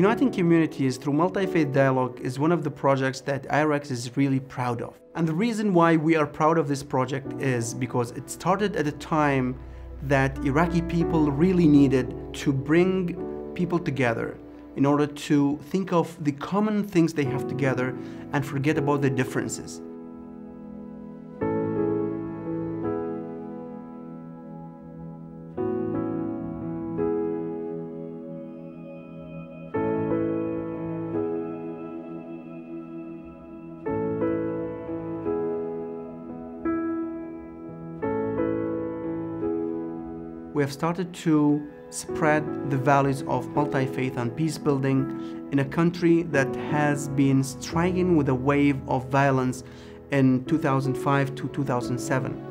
Uniting communities through multi-faith dialogue is one of the projects that IREX is really proud of. And the reason why we are proud of this project is because it started at a time that Iraqi people really needed to bring people together in order to think of the common things they have together and forget about the differences. We have started to spread the values of multi-faith and peace building in a country that has been striking with a wave of violence in 2005 to 2007.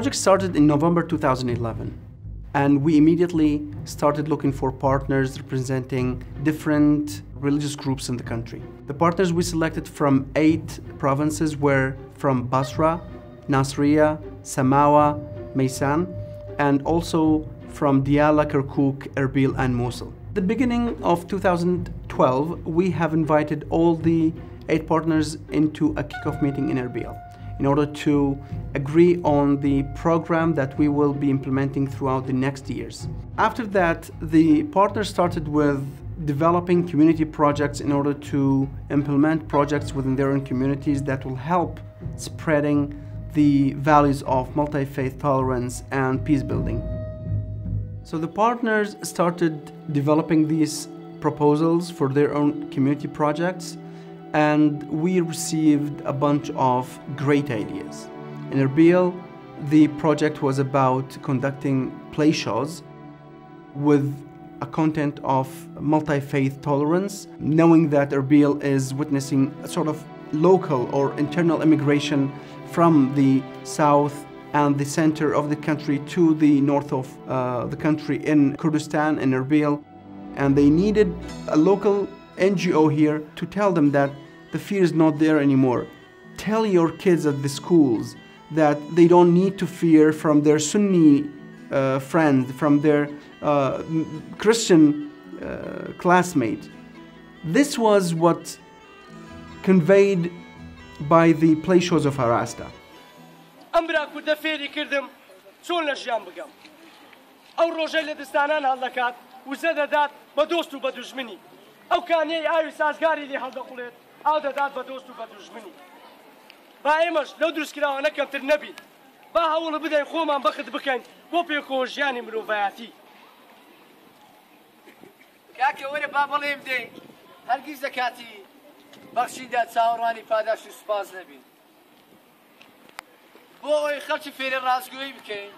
Project started in November 2011 and we immediately started looking for partners representing different religious groups in the country. The partners we selected from eight provinces were from Basra, Nasriya, Samawa, Maysan, and also from Diyala, Kirkuk, Erbil, and Mosul. The beginning of 2012, we have invited all the eight partners into a kickoff meeting in Erbil in order to agree on the program that we will be implementing throughout the next years. After that, the partners started with developing community projects in order to implement projects within their own communities that will help spreading the values of multi-faith tolerance and peace building. So the partners started developing these proposals for their own community projects and we received a bunch of great ideas. In Erbil, the project was about conducting play shows with a content of multi-faith tolerance, knowing that Erbil is witnessing a sort of local or internal immigration from the south and the center of the country to the north of uh, the country in Kurdistan, in Erbil. And they needed a local NGO here to tell them that the fear is not there anymore. Tell your kids at the schools that they don't need to fear from their Sunni uh, friends, from their uh, Christian uh, classmate. This was what conveyed by the play shows of Arasta. ئەمرا کوردە فێری کردم چۆن لە ژیان بگەم ئەو ڕۆژەی لە دستانان هەڵدەکات وزە دەدات بە دۆست و بە دوژمنی ئەو کانەی ئاوی سازگاری لێ هەڵدەقڵێت ئاو دەدات بە دۆست و بە دوژمنی. با ئێمەش لەو دروستکراوە نەکەمتر نەبین. با هەوڵە بدەین خۆمان بەخت بکەین. بۆ پێکۆ ژیانی مرۆڤایەتی. کاکە وەرە با بەڵێم دێ هەرگیز دەکاتی بەخشیدا چاوەڕوانی پاداش و سوپاس نەبین. بۆ ئەوی خەڵکی فێرە ڕازگوۆی بکەین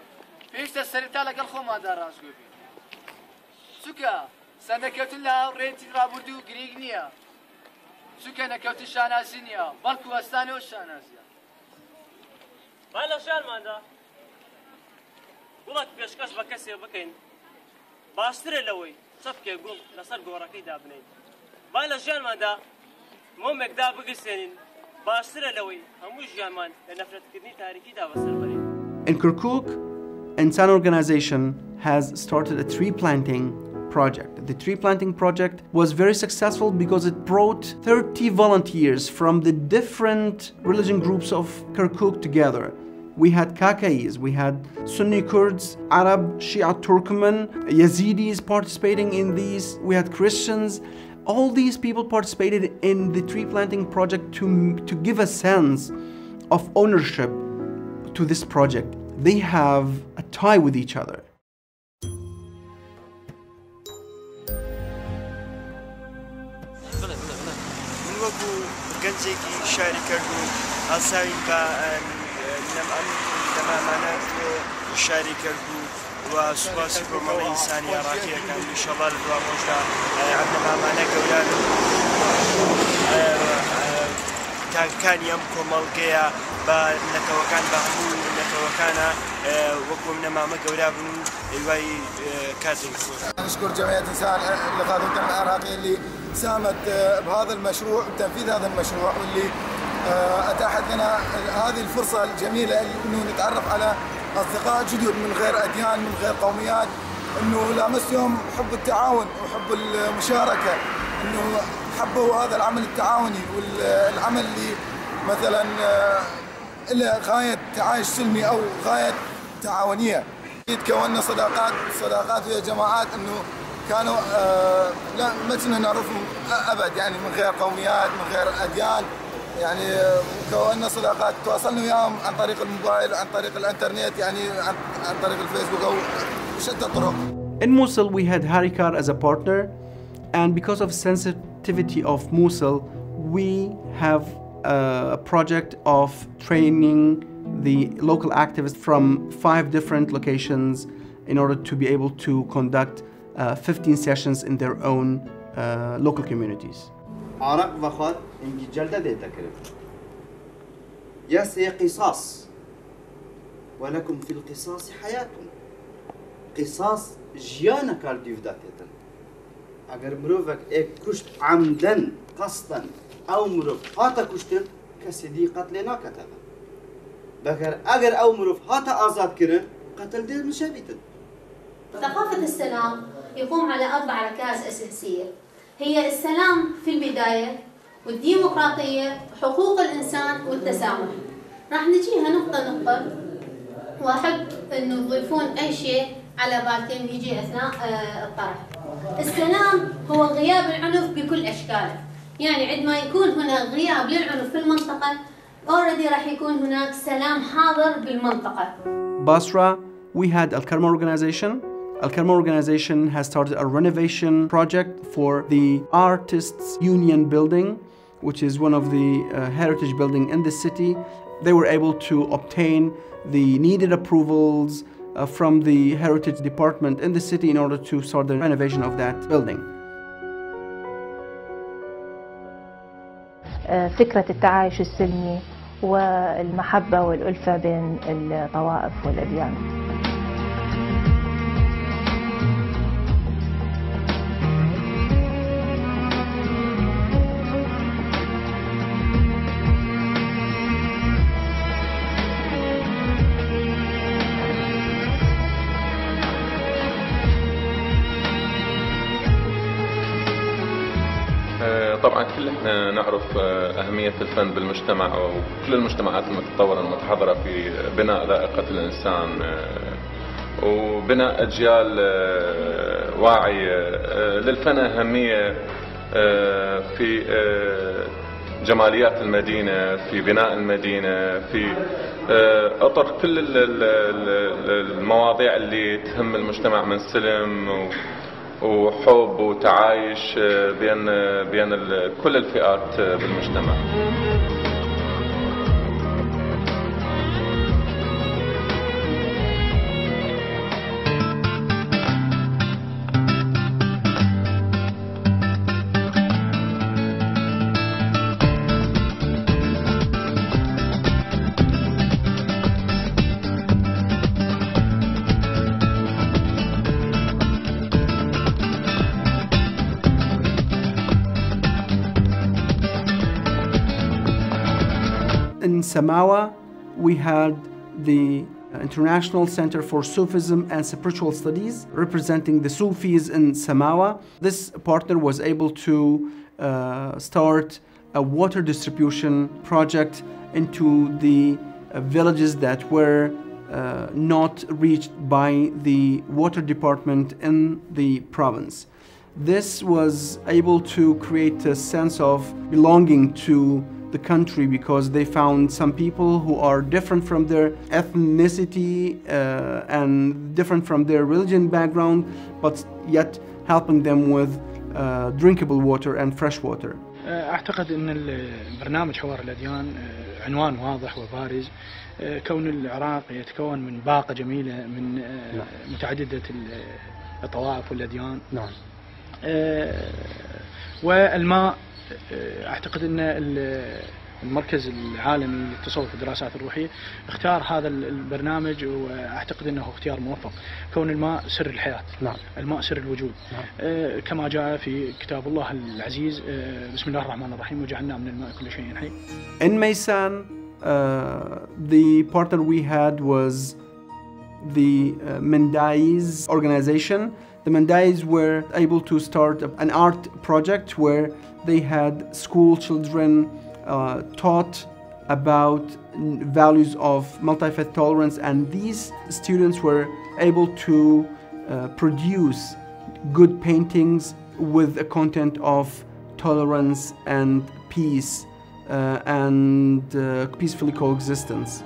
پێشتە سەرتا لەگەڵ خۆماندا ڕازگۆ بین. چووکە سەرنەکەوتن لە ڕێتی ڕابردوو و گریگ نییە چووکە نەکەوتی شانازی نییە بەڵکو وەستانەوە شانازیە با لە ژیانماندا گوڵک پێشکەش بە کەسێ بکەین باشترە لەوەی چەپکێک گوڵ لەسەر گۆڕەکەی دابنین با لە ژیانماندا مۆمێکدا بگەستێنین باشترە لەوەی هەموو ژیانمان لە نەفرەتکردنی تاریکیدا بەسەر بەرین In Kirkuk, Insan organization has started a tree planting project. The tree planting project was very successful because it brought 30 volunteers from the different religion groups of Kirkuk together. We had Kakais, we had Sunni Kurds, Arab, Shia Turkmen, Yazidis participating in these, we had Christians. All these people participated in the tree planting project to, to give a sense of ownership to this project. They have a tie with each other. گەنجێکی شاری کرد و ئاساوی بە لەمامانە شاری کرد و و سوپاسی کۆمەڵی ئینسانی عراقیەکان شەڵا لە دوا ڕۆژدا ئەم لەمامانە گەوران تاکەکانی ئەم کۆمەڵگەیە بە نەتەوەکان بە هەموو نەتەوەکانە وەکو نەمامە گەورا بن و نشكر جمعية إنسان لخاطر العراقي اللي ساهمت بهذا المشروع بتنفيذ هذا المشروع واللي أتاحت لنا هذه الفرصة الجميلة أنه نتعرف على أصدقاء جدد من غير أديان من غير قوميات أنه لامسهم حب التعاون وحب المشاركة أنه حبوا هذا العمل التعاوني والعمل اللي مثلا له غاية تعايش سلمي أو غاية تعاونية. تكوننا صداقات صداقات ويا جماعات إنه كانوا آه لا ما كنا نعرفهم ابد يعني من غير قوميات من غير اديان يعني كوننا صداقات تواصلنا وياهم عن طريق الموبايل عن طريق الانترنت يعني عن, عن طريق الفيسبوك او شتى الطرق. In Mosul we had Harikar as a partner and because of sensitivity of Mosul we have a project of training the local activists from five different locations in order to be able to conduct uh, 15 sessions in their own uh, local communities. عرق وخواد انجي جلده ديتا كريم يسي قصاص ولكم في القصاص حياة قصاص جيانا كارديو داتيتن اگر مروفك ايك كشت عمدا قصدا أو مروف هاتا كشتن كسي دي قتلنا كتبا بكر اگر أو مروف هاتا ازاد كرن قتل دي مشابيتن ثقافة السلام يقوم على أربع ركائز أساسية. هي السلام في البداية والديمقراطية وحقوق الإنسان والتسامح. راح نجيها نقطة نقطة. وأحب أنه تضيفون أي شيء على بالكم يجي أثناء الطرح. السلام هو غياب العنف بكل أشكاله. يعني عندما يكون هنا غياب للعنف في المنطقة already راح يكون هناك سلام حاضر بالمنطقة. Basra, we had Al Karma organization. Al Karma organization has started a renovation project for the Artists Union building, which is one of the uh, heritage building in the city. They were able to obtain the needed approvals uh, from the heritage department in the city in order to start the renovation of that building. فكرة التعايش السلمي والمحبة والألفة بين الطوائف والأديان طبعا كل إحنا نعرف أهمية الفن بالمجتمع وكل المجتمعات المتطورة المتحضرة في بناء ذائقه الإنسان وبناء أجيال واعية للفن أهمية في جماليات المدينة في بناء المدينة في أطر كل المواضيع اللي تهم المجتمع من سلم وحب وتعايش بين بين كل الفئات بالمجتمع. In Samawa, we had the International Center for Sufism and Spiritual Studies, representing the Sufis in Samawa. This partner was able to uh, start a water distribution project into the uh, villages that were uh, not reached by the water department in the province. This was able to create a sense of belonging to the country because they found some people who are different from their ethnicity uh, and different from their religion background, but yet helping them with uh, drinkable water and fresh water. اعتقد ان البرنامج حوار الاديان عنوان واضح وبارز كون العراق يتكون من باقه جميله من متعدده الطوائف والاديان نعم والماء أعتقد إن المركز العالمي للتصوف والدراسات الروحية اختار هذا البرنامج وأعتقد إنه اختيار موفق كون الماء سر الحياة نعم. الماء سر الوجود نعم. آه كما جاء في كتاب الله العزيز آه بسم الله الرحمن الرحيم وجعلنا من الماء كل شيء حي In Maysan, uh, the partner we had was the uh, Mendais organization. The Mendais were able to start an art project where they had school children uh, taught about values of multi-faith tolerance and these students were able to uh, produce good paintings with a content of tolerance and peace uh, and uh, peacefully coexistence.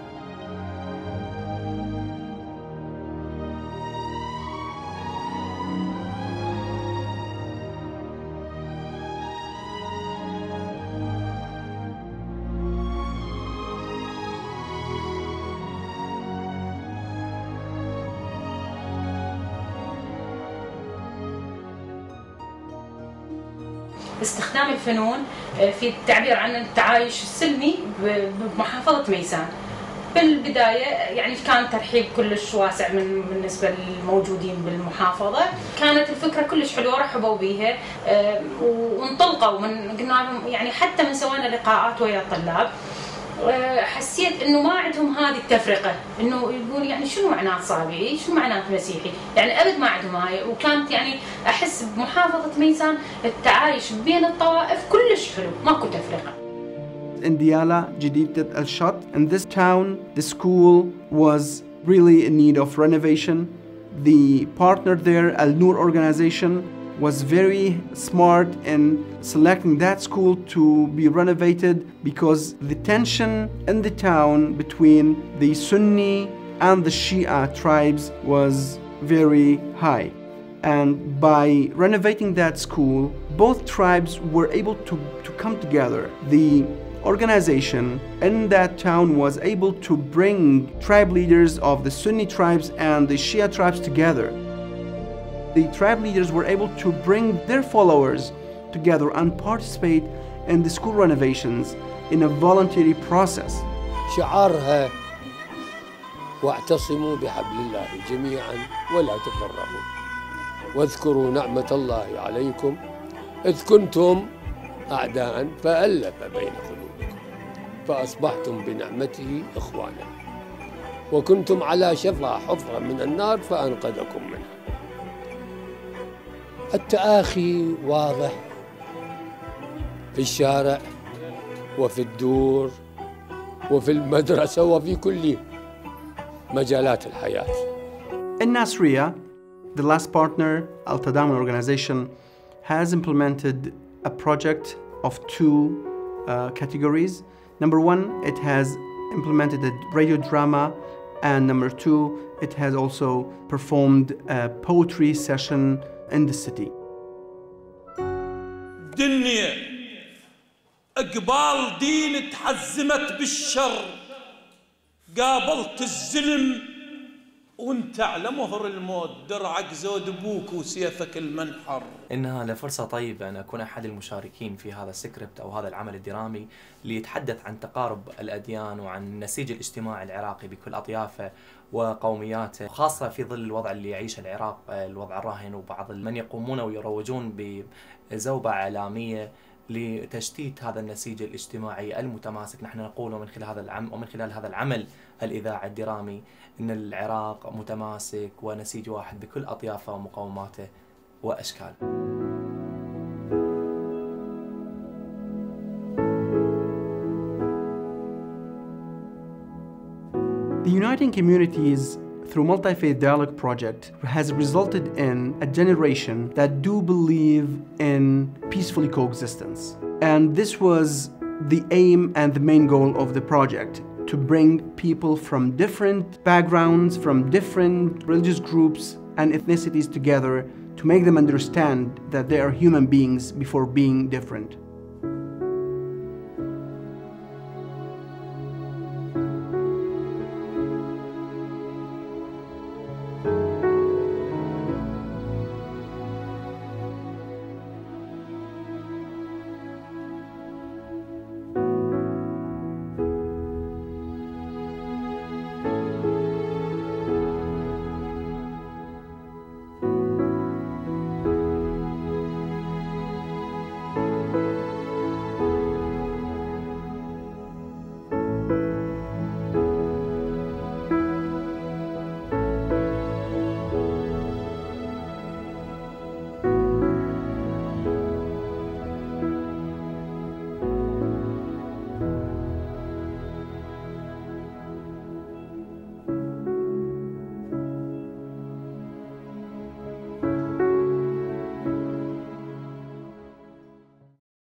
استخدام الفنون في التعبير عن التعايش السلمي بمحافظة ميسان بالبداية يعني كان ترحيب كلش واسع من بالنسبة للموجودين بالمحافظة. كانت الفكرة كلش حلوة رحبوا بيها وانطلقوا من قلنا لهم يعني حتى من سوينا لقاءات ويا الطلاب. حسيت إنه ما عندهم هذه التفرقة. إنه يقول يعني شنو معنات صابئي شنو معنات مسيحي؟ يعني أبد ما عندهم هاي. وكانت يعني أحس بمحافظة ميزان التعايش بين الطوائف كلش حلو. ماكو تفرقة. Diyala, Jadidat Al Shat. In this town, the school was really in need of renovation. The partner there, Al Noor organization, was very smart in selecting that school to be renovated because the tension in the town between the Sunni and the Shia tribes was very high. And by renovating that school, both tribes were able to, to come together. The organization in that town was able to bring tribe leaders of the Sunni tribes and the Shia tribes together the tribe leaders were able to bring their followers together and participate in the school renovations in a voluntary process. شعارها واعتصموا بحبل الله جميعا ولا تفرقوا واذكروا نعمة الله عليكم إذ كنتم أعداء فألف بين قلوبكم فأصبحتم بنعمته إخوانا وكنتم على شفا حفرة من النار فأنقذكم منها التآخي واضح في الشارع وفي الدور وفي المدرسة وفي كل مجالات الحياة. Nasriya, the last partner, Al Tadamun organization, has implemented a project of two uh, categories. Number one, it has implemented a radio drama, and number two, it has also performed a poetry session in the city. دنيا قبال دين تحزمت بالشر قابلت الزلم وانت على مهر الموت درعك زود أبوك وسيفك المنحر. انها لفرصه طيبة أن أكون أحد المشاركين في هذا السكريبت أو هذا العمل الدرامي اللي يتحدث عن تقارب الأديان وعن النسيج الاجتماعي العراقي بكل أطيافه وقومياته خاصة في ظل الوضع اللي يعيشه العراق الوضع الراهن وبعض من يقومون ويروجون بزوبعه إعلامية لتشتيت هذا النسيج الاجتماعي المتماسك نحن نقول من خلال هذا العمل ومن خلال هذا العمل الإذاعي الدرامي إن العراق متماسك ونسيج واحد بكل أطيافه ومقوماته وأشكاله. The Uniting Communities through Multi-Faith Dialogue Project has resulted in a generation that do believe in peacefully coexistence. And this was the aim and the main goal of the project to bring people from different backgrounds, from different religious groups and ethnicities together to make them understand that they are human beings before being different.